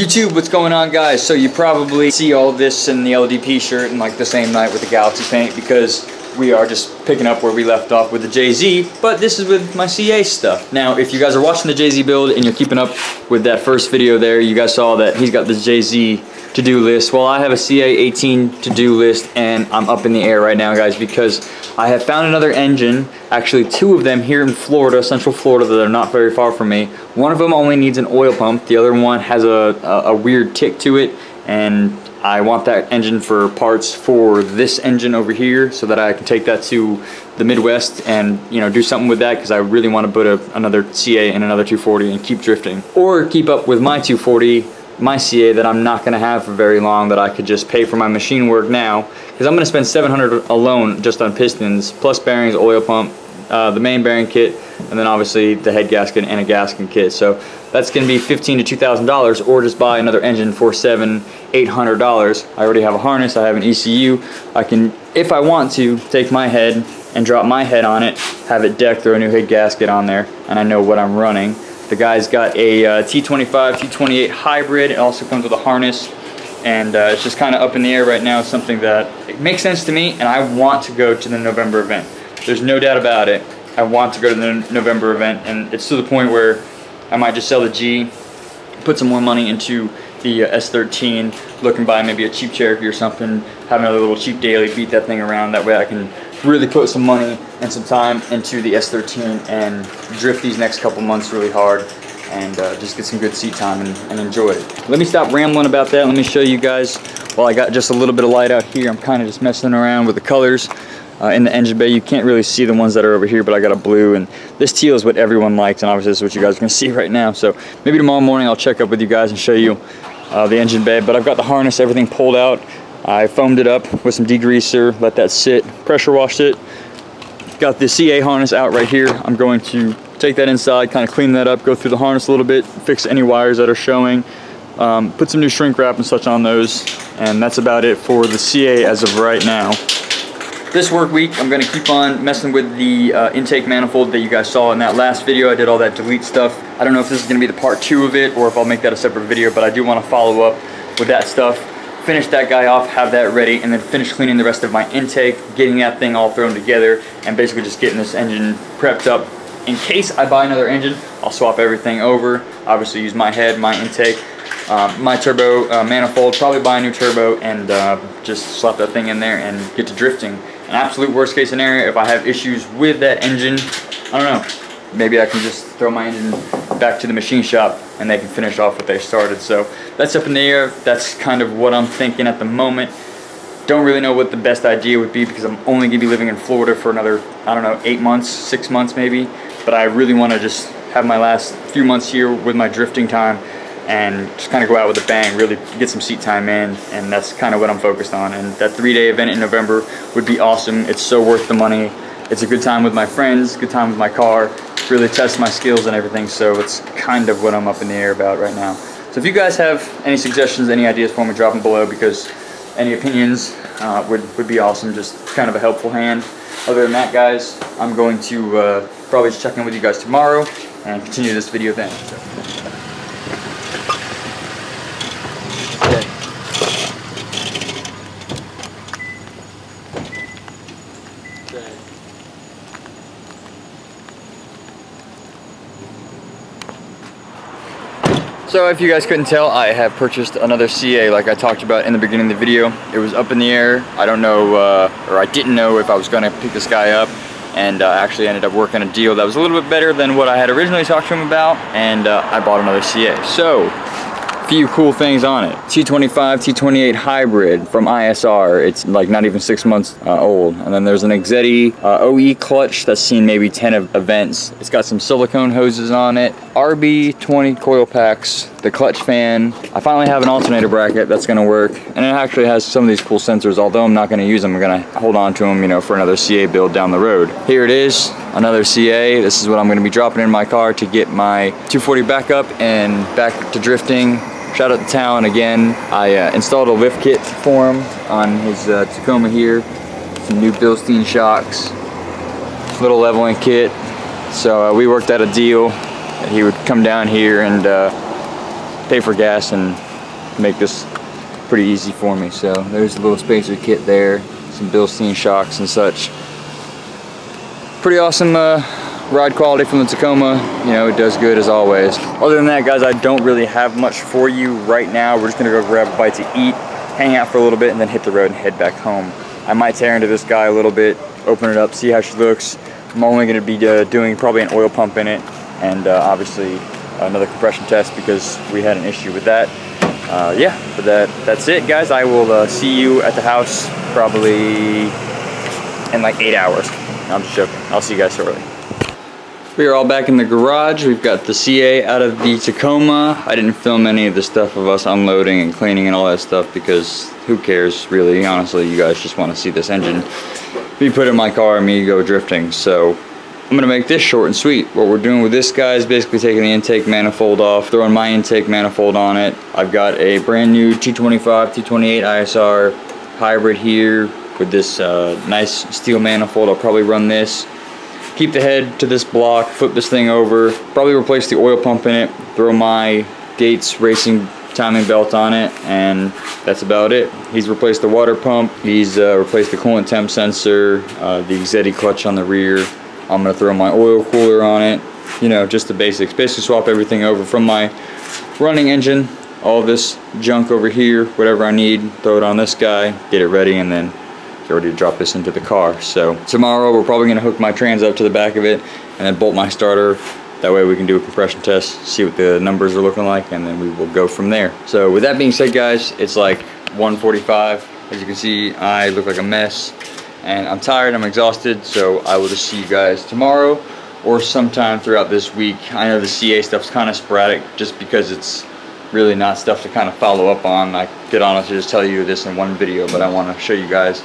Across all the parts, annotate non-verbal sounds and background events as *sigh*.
YouTube, what's going on guys? So you probably see all this in the LDP shirt and like the same night with the Galaxy paint because we are just picking up where we left off with the JZ, but this is with my CA stuff. Now, if you guys are watching the JZ build and you're keeping up with that first video there, you guys saw that he's got the JZ to-do list. Well, I have a CA18 to-do list and I'm up in the air right now, guys, because I have found another engine, actually two of them here in Florida, Central Florida, that are not very far from me. One of them only needs an oil pump. The other one has a, a, a weird tick to it and I want that engine for parts for this engine over here so that I can take that to the Midwest and you know do something with that because I really want to put a, another CA and another 240 and keep drifting or keep up with my 240 my CA that I'm not going to have for very long that I could just pay for my machine work now. Because I'm going to spend 700 alone just on pistons plus bearings oil pump uh, the main bearing kit and then obviously the head gasket and a gasket kit. So that's going to be 15 to 2000 dollars or just buy another engine for seven eight hundred dollars. I already have a harness I have an ECU I can if I want to take my head and drop my head on it have it decked throw a new head gasket on there and I know what I'm running the guy's got a uh, T25 T28 hybrid. It also comes with a harness. And uh, it's just kind of up in the air right now something that makes sense to me and I want to go to the November event. There's no doubt about it. I want to go to the November event and it's to the point where I might just sell the G, put some more money into the uh, S13, look and buy maybe a cheap Cherokee or something, have another little cheap daily, beat that thing around. That way I can really put some money and some time into the S13 and drift these next couple months really hard and uh, just get some good seat time and, and, enjoy it. Let me stop rambling about that. Let me show you guys. While I got just a little bit of light out here, I'm kind of just messing around with the colors uh, in the engine bay. You can't really see the ones that are over here, but I got a blue, and this teal is what everyone likes, and obviously this is what you guys are gonna *laughs* see right now. So maybe tomorrow morning I'll check up with you guys and show you uh, the engine bay, but I've got the harness, everything pulled out. I foamed it up with some degreaser, let that sit, pressure washed it. Got the CA harness out right here. I'm going to take that inside, kind of clean that up, go through the harness a little bit, fix any wires that are showing, um, put some new shrink wrap and such on those, and that's about it for the CA as of right now. This work week, I'm gonna keep on messing with the uh, intake manifold that you guys saw in that last video. I did all that delete stuff. I don't know if this is gonna be the part two of it or if I'll make that a separate video, but I do wanna follow up with that stuff. Finish that guy off, have that ready, and then finish cleaning the rest of my intake, getting that thing all thrown together, and basically just getting this engine prepped up. In case I buy another engine, I'll swap everything over. Obviously use my head, my intake, um, my turbo uh, manifold, probably buy a new turbo and uh, just slap that thing in there and get to drifting an absolute worst case scenario, if I have issues with that engine, I don't know, maybe I can just throw my engine back to the machine shop and they can finish off what they started. So that's up in the air. That's kind of what I'm thinking at the moment. Don't really know what the best idea would be because I'm only gonna be living in Florida for another, I don't know, eight months, six months maybe. But I really wanna just have my last few months here with my drifting time and just kind of go out with a bang, really get some seat time in, and that's kind of what I'm focused on. And that three-day event in November would be awesome. It's so worth the money. It's a good time with my friends, good time with my car, really test my skills and everything, so it's kind of what I'm up in the air about right now. So if you guys have any suggestions, any ideas for me, drop them below because any opinions uh, would, would be awesome, just kind of a helpful hand. Other than that, guys, I'm going to uh, probably check in with you guys tomorrow and continue this video then. So. If you guys couldn't tell, I have purchased another CA like I talked about in the beginning of the video. It was up in the air. I don't know, uh, or I didn't know if I was gonna pick this guy up and uh, actually ended up working a deal that was a little bit better than what I had originally talked to him about and uh, I bought another CA. So a few cool things on it. T25, T28 hybrid from ISR. It's like not even six months uh, old. And then there's an Exedy uh, OE clutch that's seen maybe 10 events. It's got some silicone hoses on it. RB20 coil packs, the clutch fan. I finally have an alternator bracket that's gonna work. And it actually has some of these cool sensors. Although I'm not gonna use them, I'm gonna hold on to them, you know, for another CA build down the road. Here it is, another CA. This is what I'm gonna be dropping in my car to get my 240 back up and back to drifting Shout out to Talon again. I uh, installed a lift kit for him on his uh, Tacoma here. Some new Bilstein shocks, little leveling kit. So uh, we worked out a deal he would come down here and uh, pay for gas and make this pretty easy for me. So there's a little spacer kit there, some Bilstein shocks and such. Pretty awesome uh, ride quality from the Tacoma. You know, it does good as always. Other than that, guys, I don't really have much for you right now. We're just gonna go grab a bite to eat, hang out for a little bit, and then hit the road and head back home. I might tear into this guy a little bit, open it up, see how she looks. I'm only gonna be uh, doing probably an oil pump in it, and uh, obviously another compression test because we had an issue with that. Uh, yeah, but that that's it, guys. I will uh, see you at the house probably in like eight hours. I'm just joking. I'll see you guys shortly. We are all back in the garage. We've got the CA out of the Tacoma. I didn't film any of the stuff of us unloading and cleaning and all that stuff because who cares really? Honestly, you guys just want to see this engine be put in my car and me go drifting. So I'm gonna make this short and sweet. What we're doing with this guy is basically taking the intake manifold off, throwing my intake manifold on it. I've got a brand new T25, T28 ISR hybrid here with this uh, nice steel manifold. I'll probably run this keep the head to this block, flip this thing over, probably replace the oil pump in it, throw my Gates racing timing belt on it, and that's about it. He's replaced the water pump, he's uh, replaced the coolant temp sensor, uh, the Exedy clutch on the rear. I'm gonna throw my oil cooler on it, you know, just the basics. Basically swap everything over from my running engine, all this junk over here, whatever I need, throw it on this guy, get it ready, and then get ready to drop this into the car. So tomorrow we're probably gonna hook my trans up to the back of it and then bolt my starter. That way we can do a compression test, see what the numbers are looking like, and then we will go from there. So with that being said, guys, it's like 1:45. As you can see, I look like a mess and I'm tired, I'm exhausted, so I will just see you guys tomorrow or sometime throughout this week. I know the CA stuff's kind of sporadic just because it's really not stuff to kind of follow up on. I could honestly just tell you this in one video, but I want to show you guys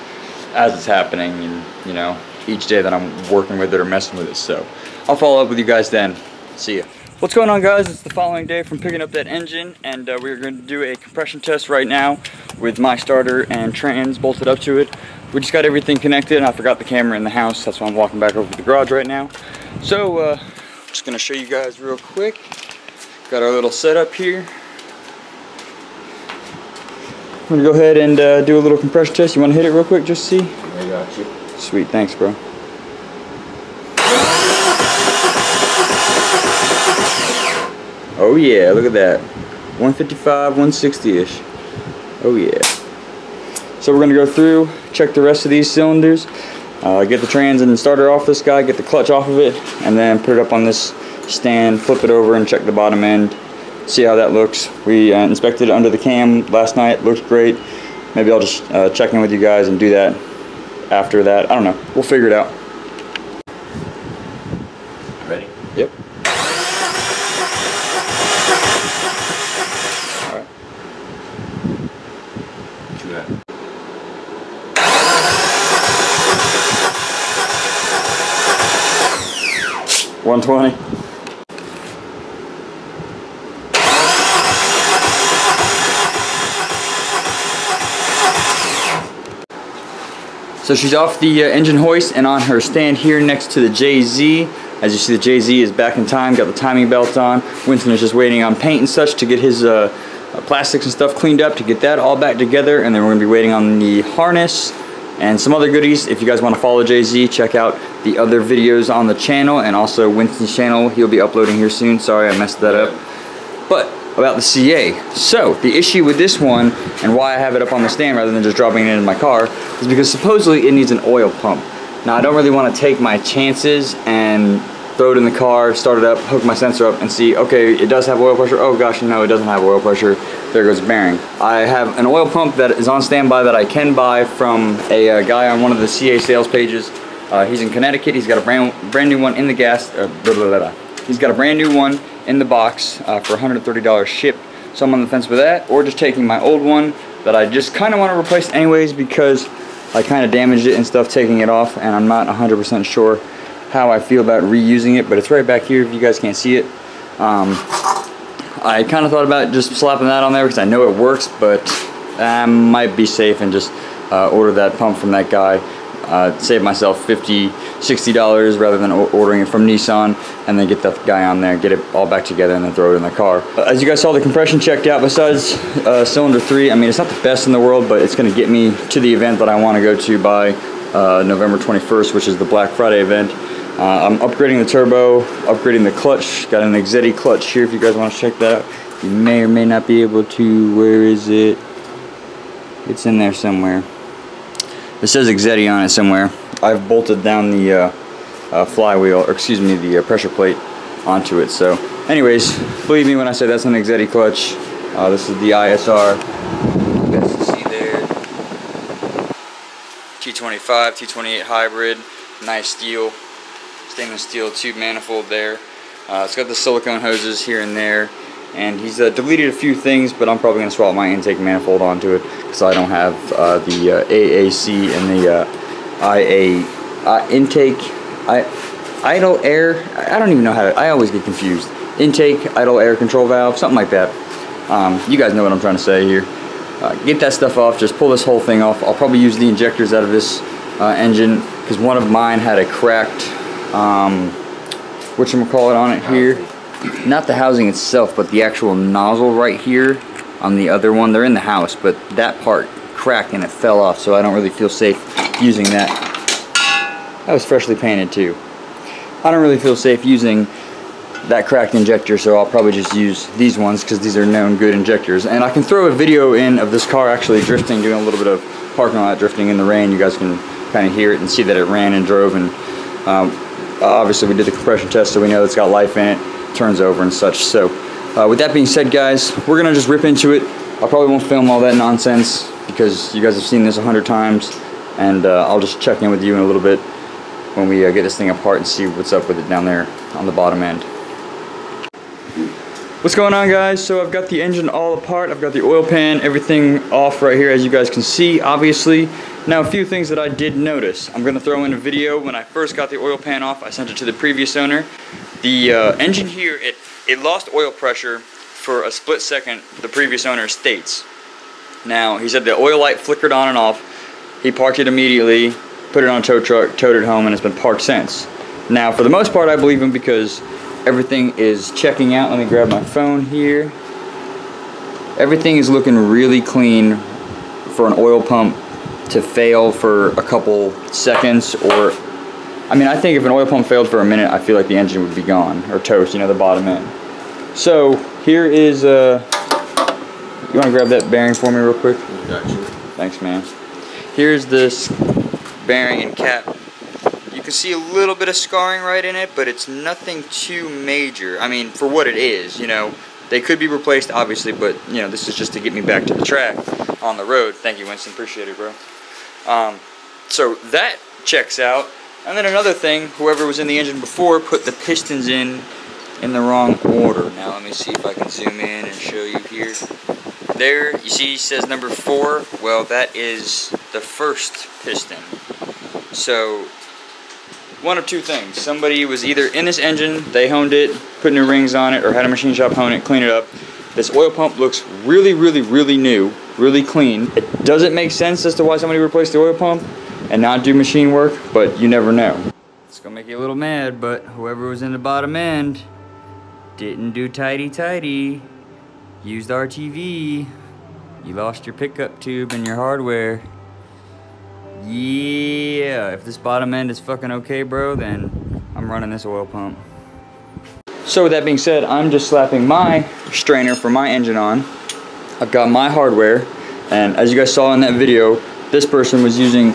as it's happening and you know each day that I'm working with it or messing with it so I'll follow up with you guys then see ya what's going on guys it's the following day from picking up that engine and uh, we're going to do a compression test right now with my starter and trans bolted up to it we just got everything connected I forgot the camera in the house that's why I'm walking back over to the garage right now so uh, I'm just gonna show you guys real quick got our little setup here I'm gonna go ahead and uh, do a little compression test. You wanna hit it real quick, just see? I got you. Sweet, thanks bro. Oh yeah, look at that. 155, 160-ish. Oh yeah. So we're gonna go through, check the rest of these cylinders, uh, get the trans and starter off this guy, get the clutch off of it, and then put it up on this stand, flip it over and check the bottom end, see how that looks. We uh, inspected it under the cam last night, looks great. Maybe I'll just uh, check in with you guys and do that after that. I don't know, we'll figure it out. 120. So she's off the uh, engine hoist and on her stand here next to the JZ. As you see, the JZ is back in time, got the timing belt on. Winston is just waiting on paint and such to get his uh, uh plastics and stuff cleaned up, to get that all back together, and then we're going to be waiting on the harness and some other goodies. If you guys wanna follow JZ, check out the other videos on the channel and also Winston's channel. He'll be uploading here soon. Sorry, I messed that up. But about the CA. So the issue with this one and why I have it up on the stand rather than just dropping it in my car is because supposedly it needs an oil pump. Now I don't really want to take my chances and throw it in the car, start it up, hook my sensor up and see, okay, it does have oil pressure. Oh gosh, no, it doesn't have oil pressure. There goes bearing. I have an oil pump that is on standby that I can buy from a uh, guy on one of the CA sales pages. Uh, he's in Connecticut. He's got a brand, brand new one in the gas. Uh, blah, blah, blah, He's got a brand new one in the box uh, for $130 ship. So I'm on the fence with that, or just taking my old one that I just kind of want to replace anyways because I kind of damaged it and stuff taking it off, and I'm not 100% sure how I feel about reusing it, but it's right back here if you guys can't see it. Um, I kind of thought about just slapping that on there because I know it works, but I might be safe and just uh, order that pump from that guy. uh, save myself 50 60 dollars rather than ordering it from Nissan and then get the guy on there get it all back together and then throw it in the car uh, as you guys saw the compression checked out besides uh, cylinder 3 I mean it's not the best in the world but it's gonna get me to the event that I want to go to by uh, November 21st which is the Black Friday event uh, I'm upgrading the turbo upgrading the clutch got an Exedy clutch here if you guys want to check that out you may or may not be able to where is it it's in there somewhere it says Exedy on it somewhere. I've bolted down the uh, uh, flywheel, or excuse me, the uh, pressure plate onto it. So, anyways, believe me when I say that's an Exedy clutch. Uh, this is the ISR. You guys can see there. T25, T28 hybrid, nice steel, stainless steel tube manifold there. Uh, it's got the silicone hoses here and there. And he's uh, deleted a few things but I'm probably going to swap my intake manifold onto it because I don't have uh, the uh, AAC and the uh, IA intake I, idle air I don't even know how to I always get confused. Intake idle air control valve something like that. Um, you guys know what I'm trying to say here. Uh, get that stuff off just pull this whole thing off. I'll probably use the injectors out of this engine because one of mine had a cracked um, whatchamacallit on it here not the housing itself, but the actual nozzle right here on the other one. They're in the house, but that part cracked and it fell off, so I don't really feel safe using that. That was freshly painted too. I don't really feel safe using that cracked injector, so I'll probably just use these ones because these are known good injectors. And I can throw a video in of this car actually drifting, doing a little bit of parking lot drifting in the rain. You guys can kind of hear it and see that it ran and drove. And um, obviously we did the compression test, so we know it's got life in it turns over and such. So uh, with that being said, guys, we're gonna just rip into it. I probably won't film all that nonsense because you guys have seen this a hundred times, and uh, I'll just check in with you in a little bit when we uh, get this thing apart and see what's up with it down there on the bottom end. What's going on guys? So I've got the engine all apart, I've got the oil pan, everything off right here as you guys can see, obviously. Now a few things that I did notice. I'm going to throw in a video when I first got the oil pan off, I sent it to the previous owner. The uh, engine here, it, it lost oil pressure for a split second, the previous owner states. Now, he said the oil light flickered on and off. He parked it immediately, put it on a tow truck, towed it home, and it's been parked since. Now, for the most part, I believe him because everything is checking out. Let me grab my phone here. Everything is looking really clean for an oil pump to fail for a couple seconds or I mean, I think if an oil pump failed for a minute, I feel like the engine would be gone, or toast, you know, the bottom end. So, here is, uh, you want to grab that bearing for me real quick? Gotcha. Thanks, man. Here's this bearing and cap. You can see a little bit of scarring right in it, but it's nothing too major. I mean, for what it is, you know, they could be replaced, obviously, but, you know, this is just to get me back to the track on the road. Thank you, Winston. Appreciate it, bro. Um, so that checks out. And then another thing, whoever was in the engine before put the pistons in in the wrong order. Now let me see if I can zoom in and show you here. There, you see says number four. Well, that is the first piston. So, one of two things. Somebody was either in this engine, they honed it, put new rings on it, or had a machine shop hone it, clean it up. This oil pump looks really, really, really new, really clean. It doesn't make sense as to why somebody replaced the oil pump, and not do machine work, but you never know. It's gonna make you a little mad, but whoever was in the bottom end didn't do tidy tidy. Used RTV. You lost your pickup tube and your hardware. Yeah, if this bottom end is fucking okay, bro, then I'm running this oil pump. So with that being said, I'm just slapping my strainer for my engine on. I've got my hardware, and as you guys saw in that video, this person was using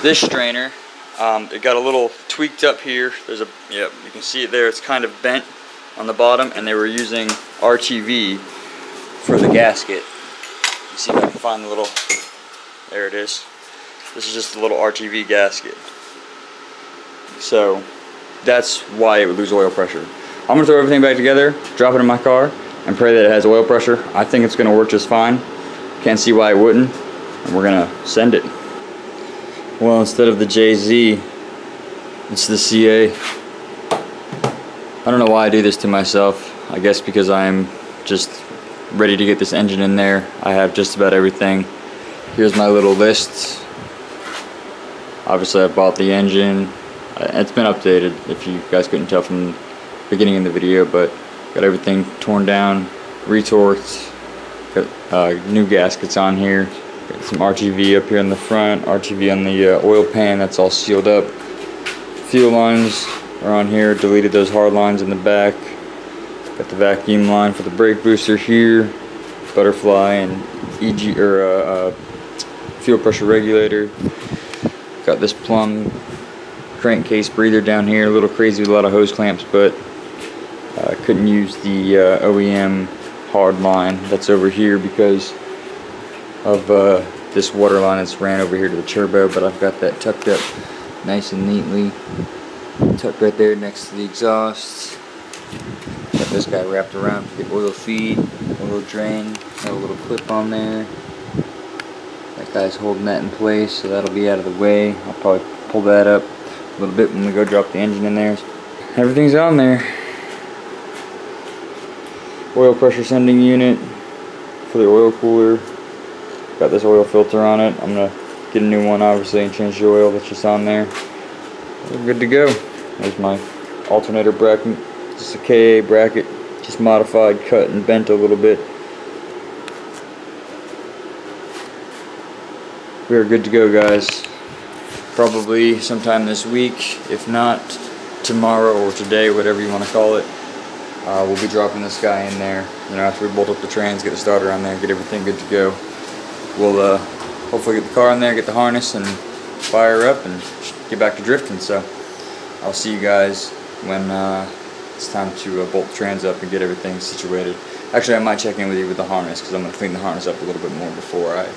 this strainer, um, it got a little tweaked up here. There's a, yep, you can see it there. It's kind of bent on the bottom, and they were using RTV for the gasket. You see if I can find the little, there it is. This is just a little RTV gasket. So that's why it would lose oil pressure. I'm gonna throw everything back together, drop it in my car, and pray that it has oil pressure. I think it's gonna work just fine. Can't see why it wouldn't. And we're gonna send it. Well, instead of the JZ, it's the CA. I don't know why I do this to myself. I guess because I'm just ready to get this engine in there. I have just about everything. Here's my little list. Obviously I bought the engine. Uh, It's been updated if you guys couldn't tell from the beginning of the video, but got everything torn down, retorqued, got uh, new gaskets on here, got some RTV up here in the front, RTV on the uh, oil pan, that's all sealed up. Fuel lines are on here, deleted those hard lines in the back. Got the vacuum line for the brake booster here, butterfly and EG or uh, uh, fuel pressure regulator. Got this plum crankcase breather down here, a little crazy with a lot of hose clamps, but uh, couldn't use the uh, OEM hard line that's over here because of uh, this water line that's ran over here to the turbo, but I've got that tucked up nice and neatly. Tucked right there next to the exhaust. Got this guy wrapped around for the oil feed, oil drain. Got a little clip on there. That guy's holding that in place, so that'll be out of the way. I'll probably pull that up a little bit when we go drop the engine in there. Everything's on there. Oil pressure sending unit for the oil cooler. Got this oil filter on it. I'm gonna get a new one obviously and change the oil that's just on there. We're good to go. There's my alternator bracket. Just a KA bracket, just modified, cut and bent a little bit. We are good to go guys. Probably sometime this week, if not tomorrow or today, whatever you want to call it. Uh, we'll be dropping this guy in there. You know, after we bolt up the trans, get the starter on there, get everything good to go. We'll uh, hopefully get the car in there, get the harness, and fire up and get back to drifting. So I'll see you guys when uh, it's time to uh, bolt the trans up and get everything situated. Actually, I might check in with you with the harness because I'm going to clean the harness up a little bit more before I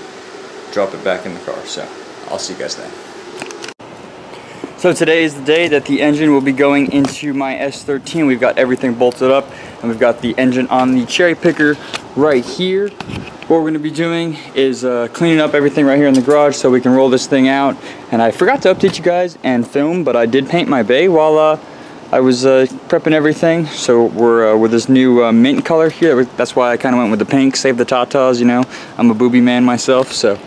drop it back in the car. So I'll see you guys then. So today is the day that the engine will be going into my S13. We've got everything bolted up and we've got the engine on the cherry picker right here. What we're going to be doing is uh, cleaning up everything right here in the garage so we can roll this thing out. And I forgot to update you guys and film, but I did paint my bay while uh, I was uh, prepping everything. So we're uh, with this new uh, mint color here. That's why I kind of went with the pink, save the tatas, you know. I'm a booby man myself, so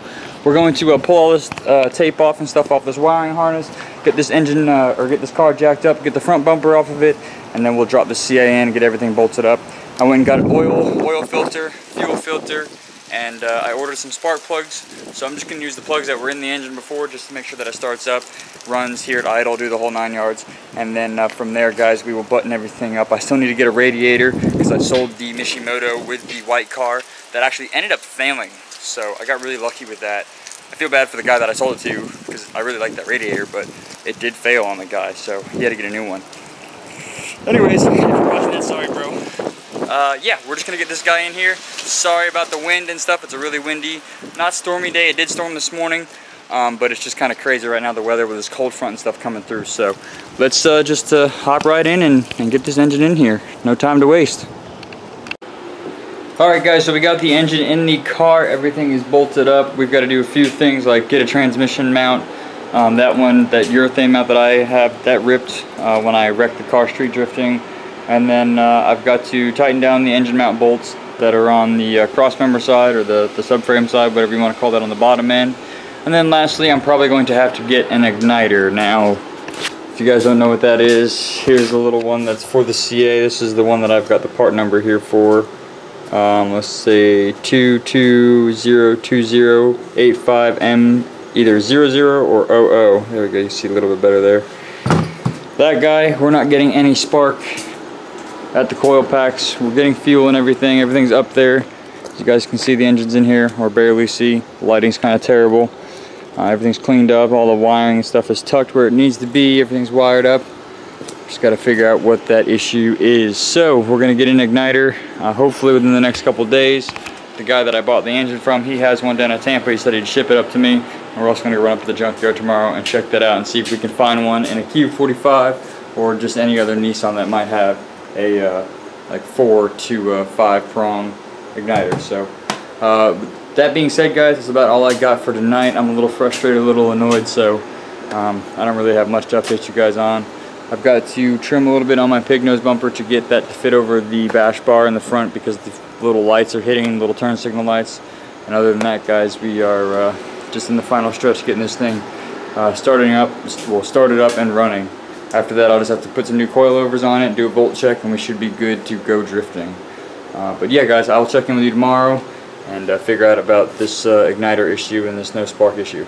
we're going to uh, pull all this uh, tape off and stuff off this wiring harness, get this engine uh, or get this car jacked up, get the front bumper off of it, and then we'll drop the CA in, get everything bolted up. I went and got an oil, oil filter, fuel filter, and uh, I ordered some spark plugs. So I'm just going to use the plugs that were in the engine before just to make sure that it starts up, runs here at idle, do the whole nine yards. And then uh, from there, guys, we will button everything up. I still need to get a radiator because I sold the Mishimoto with the white car that actually ended up failing. So I got really lucky with that. I feel bad for the guy that I sold it to because I really like that radiator, but it did fail on the guy, so he had to get a new one. Anyways, if you're watching that, sorry, bro. Uh, yeah, we're just gonna get this guy in here. Sorry about the wind and stuff. It's a really windy, not stormy day. It did storm this morning, um, but it's just kind of crazy right now, the weather with this cold front and stuff coming through. So let's uh, just uh, hop right in and, and get this engine in here. No time to waste. Alright guys, so we got the engine in the car, everything is bolted up. We've got to do a few things like get a transmission mount. Um, that one, that urethane mount that I have, that ripped uh, when I wrecked the car street drifting. And then uh, I've got to tighten down the engine mount bolts that are on the uh, cross member side or the, the subframe side, whatever you want to call that on the bottom end. And then lastly, I'm probably going to have to get an igniter. Now, if you guys don't know what that is, here's the little one that's for the CA. This is the one that I've got the part number here for. Um, let's say 2202085M either 00 or 00. There we go, you see a little bit better there. That guy, we're not getting any spark at the coil packs. We're getting fuel and everything. Everything's up there. As you guys can see, the engine's in here, or barely see. The lighting's kind of terrible. Uh, everything's cleaned up. All the wiring and stuff is tucked where it needs to be. Everything's wired up. Just got to figure out what that issue is. So we're going to get an igniter uh, hopefully within the next couple days. The guy that I bought the engine from, he has one down at Tampa. He said he'd ship it up to me. And we're also going to run up to the junkyard tomorrow and check that out and see if we can find one in a Q45 or just any other Nissan that might have a uh, like four to uh, five prong igniter. So uh, that being said, guys, that's about all I got for tonight. I'm a little frustrated, a little annoyed, so um, I don't really have much to update you guys on. I've got to trim a little bit on my pig nose bumper to get that to fit over the bash bar in the front because the little lights are hitting, little turn signal lights. And other than that, guys, we are uh, just in the final stretch getting this thing uh, starting up, well, started up and running. After that, I'll just have to put some new coilovers on it, do a bolt check, and we should be good to go drifting. Uh, but yeah, guys, I'll check in with you tomorrow and uh, figure out about this uh, igniter issue and this no spark issue.